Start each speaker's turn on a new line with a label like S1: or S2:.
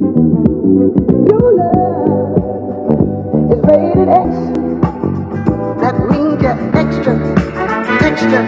S1: Your love is rated X. That means extra, extra,